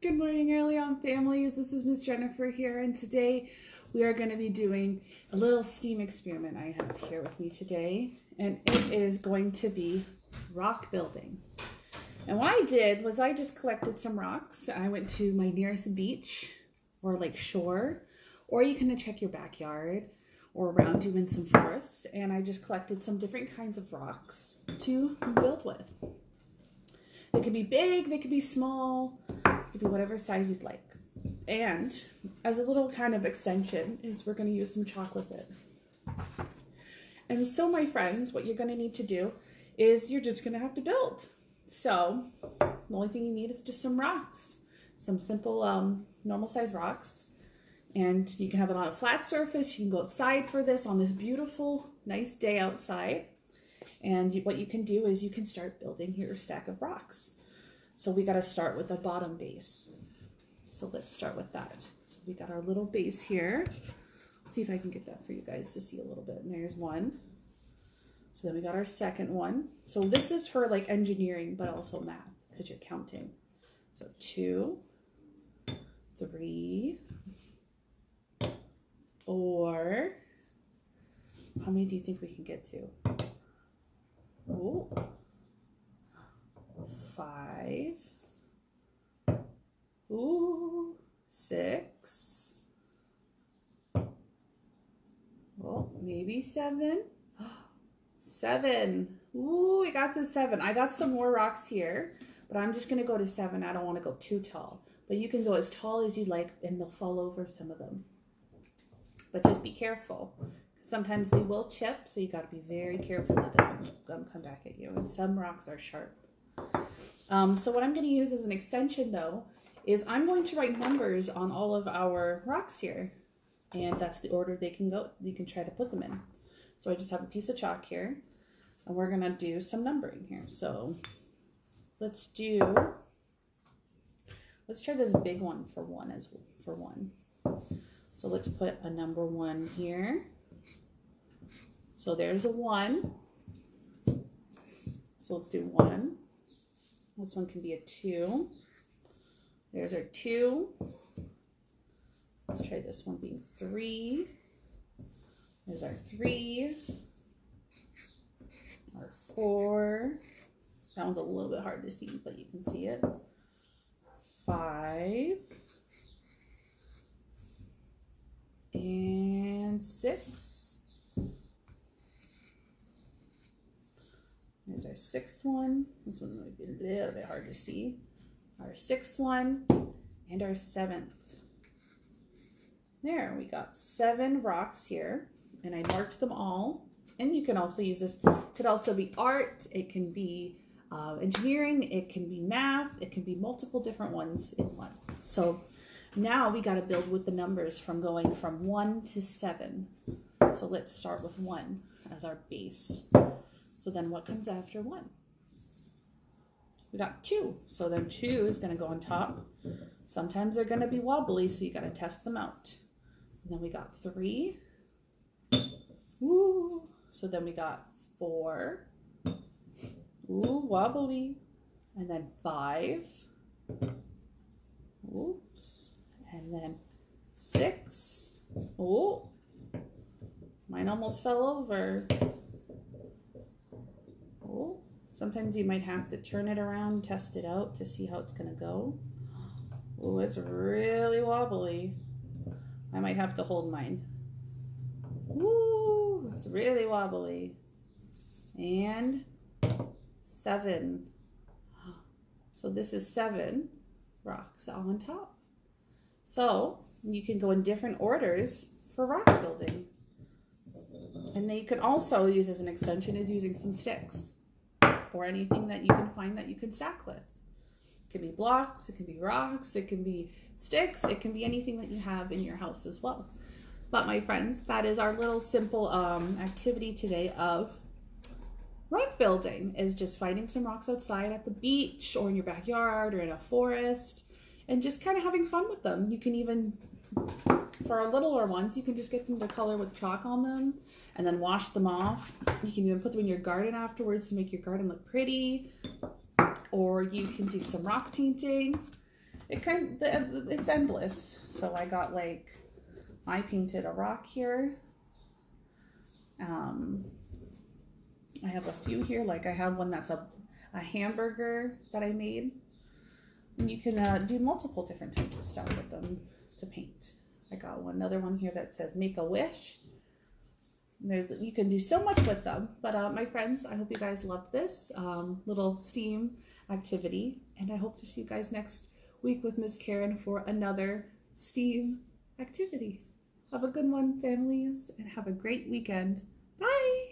Good morning, EarlyON families. This is Miss Jennifer here, and today we are going to be doing a little STEAM experiment I have here with me today, and it is going to be rock building. And what I did was I just collected some rocks. I went to my nearest beach or like shore, or you can check your backyard or around you in some forests, and I just collected some different kinds of rocks to build with. They could be big, they could be small, could be whatever size you'd like. And as a little kind of extension is we're going to use some chalk with it. And so my friends, what you're going to need to do is you're just going to have to build. So the only thing you need is just some rocks, some simple um, normal size rocks. And you can have it on a flat surface. You can go outside for this on this beautiful, nice day outside. And what you can do is you can start building your stack of rocks. So we got to start with the bottom base. So let's start with that. So we got our little base here. Let's see if I can get that for you guys to see a little bit. And there's one. So then we got our second one. So this is for like engineering, but also math because you're counting. So two, three, four. How many do you think we can get to? Ooh. Five. Ooh. Six. Well, maybe seven. Seven. Ooh, we got to seven. I got some more rocks here, but I'm just going to go to seven. I don't want to go too tall. But you can go as tall as you like, and they'll fall over some of them. But just be careful. Sometimes they will chip, so you got to be very careful that doesn't come back at you. And some rocks are sharp. Um, so what I'm going to use as an extension, though, is I'm going to write numbers on all of our rocks here. And that's the order they can go. You can try to put them in. So I just have a piece of chalk here. And we're to do some numbering here. So let's do, let's try this big one for one as for one. So let's put a number one here. So there's a one. So let's do one. This one can be a two. There's our two. Let's try this one being three. There's our three. Our four. That one's a little bit hard to see, but you can see it. Five. And six. There's our sixth one. This one might be a little bit hard to see. Our sixth one and our seventh. There, we got seven rocks here and I marked them all. And you can also use this, it could also be art, it can be uh, engineering, it can be math, it can be multiple different ones in one. So now we got to build with the numbers from going from one to seven. So let's start with one as our base. So then what comes after one? We got two. So then two is going to go on top. Sometimes they're going to be wobbly, so you got to test them out. And then we got three. Woo. So then we got four. Ooh, wobbly. And then five. Oops. And then six. Oh, mine almost fell over. Sometimes you might have to turn it around, test it out to see how it's to go. Oh, it's really wobbly. I might have to hold mine. Woo, it's really wobbly. And seven. So this is seven rocks on top. So you can go in different orders for rock building. And then you can also use as an extension is using some sticks or anything that you can find that you can stack with. It can be blocks, it can be rocks, it can be sticks, it can be anything that you have in your house as well. But my friends, that is our little simple um, activity today of rock building is just finding some rocks outside at the beach or in your backyard or in a forest and just kind of having fun with them. You can even, for our littler ones, you can just get them to color with chalk on them and then wash them off. You can even put them in your garden afterwards to make your garden look pretty. Or you can do some rock painting. it kind of, it's endless. So I got like, I painted a rock here. Um, I have a few here. Like I have one that's a, a hamburger that I made. And you can uh, do multiple different types of stuff with them to paint. I got one another one here that says make a wish. There's you can do so much with them. But uh, my friends, I hope you guys loved this um, little STEAM activity, and I hope to see you guys next week with Miss Karen for another STEAM activity. Have a good one, families, and have a great weekend. Bye.